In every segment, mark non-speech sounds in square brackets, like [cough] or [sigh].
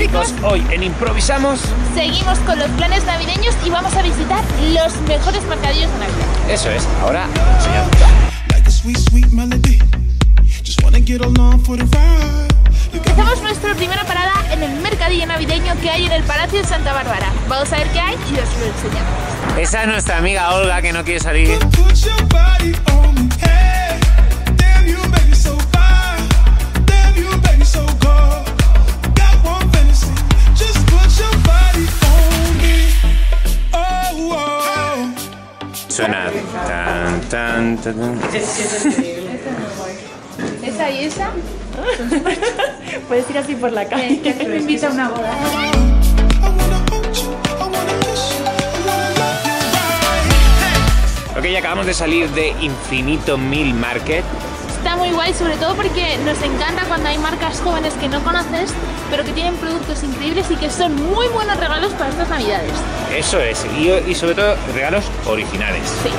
chicos, hoy en Improvisamos, Seguimos con los planes navideños y vamos a visitar los mejores mercadillos de Navidad. eso es, ahora enseñamos. like a sweet, sweet melody. Just wanna get along for the ride. You got Hacemos nuestra primera parada en el mercadillo navideño que hay en el Palacio de Santa Bárbara. Vamos a ver qué hay y os lo enseñamos. Esa es nuestra amiga Olga que no quiere salir. Suena tan, tan, tan, tan. ¿Esa y esa? [laughs] Puedes ir así por la calle. me invita a una boda. Ok, acabamos de salir de Infinito Mil Market. Muy guay, sobre todo porque nos encanta cuando hay marcas jóvenes que no conoces, pero que tienen productos increíbles y que son muy buenos regalos para estas navidades. Eso es, y, y sobre todo regalos originales. Sí.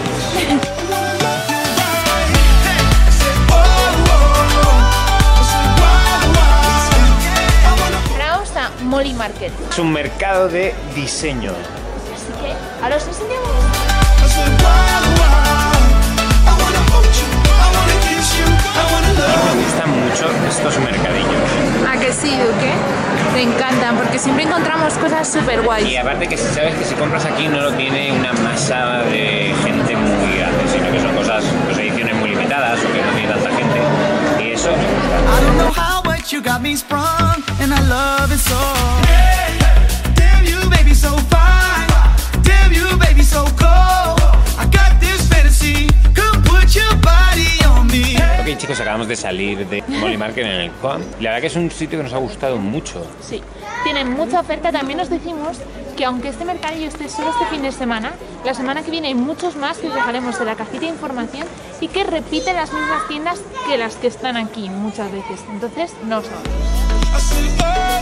Ahora Molly Market. Es un mercado de diseño. Así que ahora os enseñamos. Mercadillos. ¿A que sí, Duque? Me encantan porque siempre encontramos cosas súper Y guays. aparte que si sabes que si compras aquí no lo tiene una masa de gente muy grande, sino que son cosas, pues ediciones muy limitadas o que no tiene tanta gente. Y eso me gusta. I don't know how, but you got me sprung, and I love it so. Acabamos de salir de Molly Market en el Com. La verdad que es un sitio que nos ha gustado mucho. Sí, tienen mucha oferta. También os decimos que aunque este mercadillo esté solo este fin de semana, la semana que viene hay muchos más que os dejaremos en la cajita de información y que repiten las mismas tiendas que las que están aquí muchas veces. Entonces, no os vamos.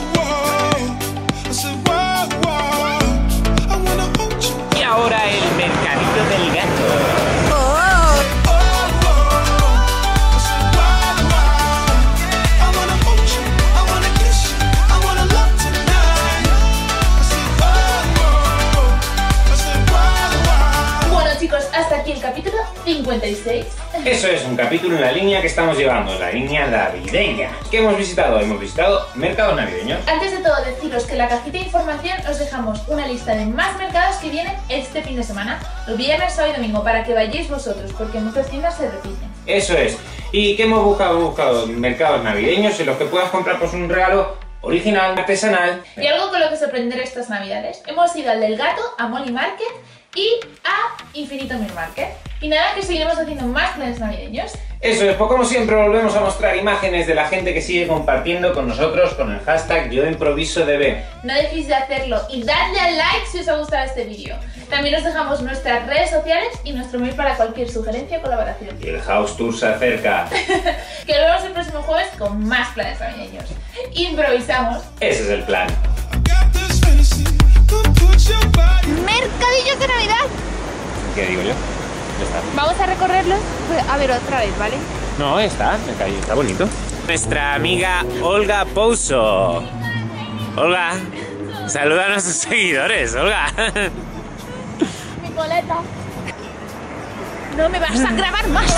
56. Eso es un capítulo en la línea que estamos llevando, la línea navideña. ¿Qué hemos visitado? Hemos visitado mercados navideños. Antes de todo deciros que en la cajita de información os dejamos una lista de más mercados que vienen este fin de semana, los viernes, sábado y domingo, para que vayáis vosotros, porque muchas tiendas se repiten. Eso es. ¿Y qué hemos buscado? Hemos buscado mercados navideños en los que puedas comprar pues, un regalo original, artesanal. Y algo con lo que sorprender estas navidades, hemos ido al del gato, a Molly Market y a Infinito Mil Market. Y nada, que seguiremos haciendo más planes navideños. Eso es, pues como siempre volvemos a mostrar imágenes de la gente que sigue compartiendo con nosotros con el hashtag yo improviso DB. No dejéis de hacerlo y dadle al like si os ha gustado este vídeo. También os dejamos nuestras redes sociales y nuestro mail para cualquier sugerencia o colaboración. Y el house tour se acerca. [laughs] Que nos vemos el próximo jueves con más planes navideños. Improvisamos. Ese es el plan. A recorrerlos. Pues, a ver, otra vez, ¿vale? No, está, está bonito. Nuestra amiga Olga Pouso. Olga, saluda a nuestros [laughs] seguidores, Olga. Mi coleta. No me vas a grabar más.